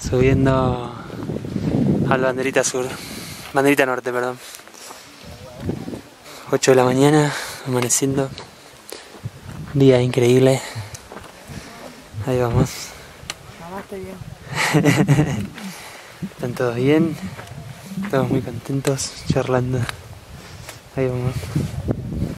Subiendo a la banderita sur, banderita norte, perdón. 8 de la mañana, amaneciendo. Día increíble. Ahí vamos. bien. Están todos bien. Estamos muy contentos charlando. Ahí vamos.